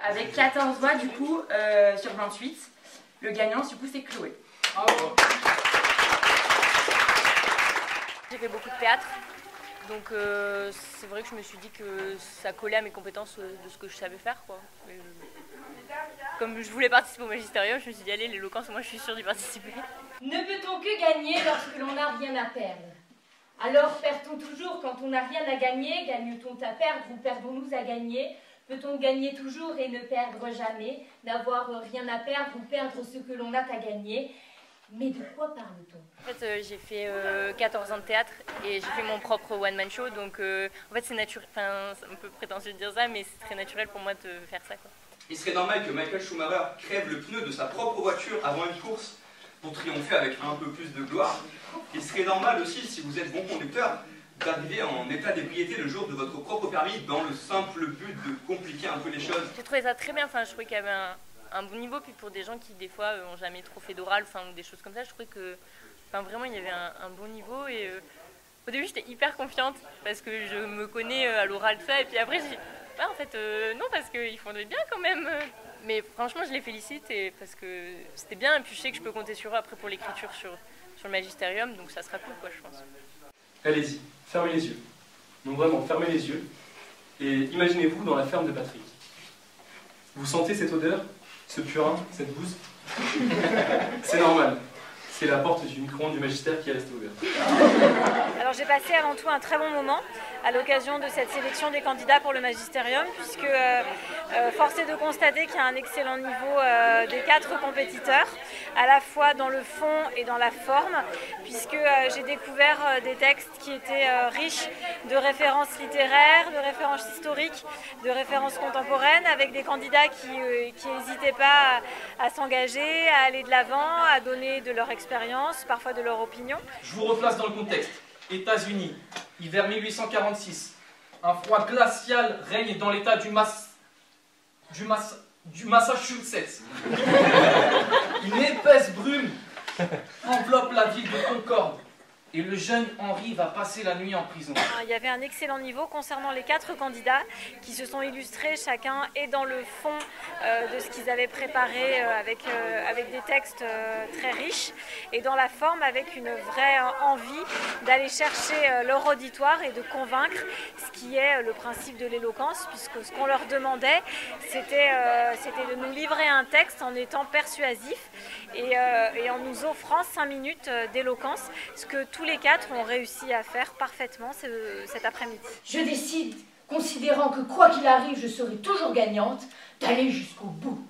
Avec 14 voix du coup euh, sur 28. Le gagnant du coup c'est Chloé. J'ai fait beaucoup de théâtre, donc euh, c'est vrai que je me suis dit que ça collait à mes compétences euh, de ce que je savais faire. Quoi. Et, euh, comme je voulais participer au magistérium, je me suis dit allez l'éloquence, moi je suis sûre d'y participer. Ne peut-on que gagner lorsque l'on n'a rien à perdre? Alors perd-on toujours quand on n'a rien à gagner? Gagne-t-on à perdre ou perdons-nous à gagner? Peut-on gagner toujours et ne perdre jamais? N'avoir rien à perdre ou perdre ce que l'on a à gagner mais de quoi parle-t-on? En fait, euh, j'ai fait euh, 14 ans de théâtre et j'ai fait mon propre one-man show. Donc, euh, en fait, c'est naturel. Enfin, c'est un peu prétentieux de dire ça, mais c'est très naturel pour moi de faire ça. Quoi. Il serait normal que Michael Schumacher crève le pneu de sa propre voiture avant une course pour triompher avec un peu plus de gloire. Il serait normal aussi, si vous êtes bon conducteur, d'arriver en état d'ébriété le jour de votre propre permis dans le simple but de compliquer un peu les choses. J'ai trouvé ça très bien. Enfin, je trouvais qu'il y avait un, bon niveau. Puis pour des gens qui, des fois, euh, ont jamais trop fait d'oral enfin, ou des choses comme ça, je trouvais que enfin, vraiment il y avait un, un bon niveau. Et euh, au début, j'étais hyper confiante parce que je me connais euh, à l'oral, tout ça. Et puis après, j'ai dit, ah, en fait, euh, non, parce qu'ils font bien quand même. Mais franchement, je les félicite et parce que c'était bien. Et puis je sais que je peux compter sur eux après pour l'écriture sur, sur le magistérium. Donc ça sera cool, quoi, je pense. Allez-y, fermez les yeux. Donc vraiment, fermez les yeux. Et imaginez-vous dans la ferme de Patrick. Vous sentez cette odeur Ce purin Cette bouse C'est normal. C'est la porte du micro-ondes du magistère qui est restée ouverte. Alors j'ai passé avant tout un très bon moment à l'occasion de cette sélection des candidats pour le magistérium, puisque euh, force est de constater qu'il y a un excellent niveau euh, des quatre compétiteurs, à la fois dans le fond et dans la forme, puisque euh, j'ai découvert euh, des textes qui étaient riches de références littéraires, de références historiques, de références contemporaines, avec des candidats qui n'hésitaient pas à, s'engager, à aller de l'avant, à donner de leur expérience, parfois de leur opinion. Je vous replace dans le contexte. États-Unis, hiver 1846. Un froid glacial règne dans l'état du, Mass... du, du Massachusetts. Une épaisse brume enveloppe la ville de Concorde. Et le jeune Henri va passer la nuit en prison. Il y avait un excellent niveau concernant les quatre candidats qui se sont illustrés chacun et dans le fond euh, de ce qu'ils avaient préparé euh, avec, euh, avec des textes très riches et dans la forme avec une vraie envie d'aller chercher leur auditoire et de convaincre, ce qui est le principe de l'éloquence puisque ce qu'on leur demandait c'était de nous livrer un texte en étant persuasif et, en nous offrant cinq minutes d'éloquence, ce que tous les quatre ont réussi à faire parfaitement ce- cet après-midi. Je décide, considérant que quoi qu'il arrive, je serai toujours gagnante, d'aller jusqu'au bout.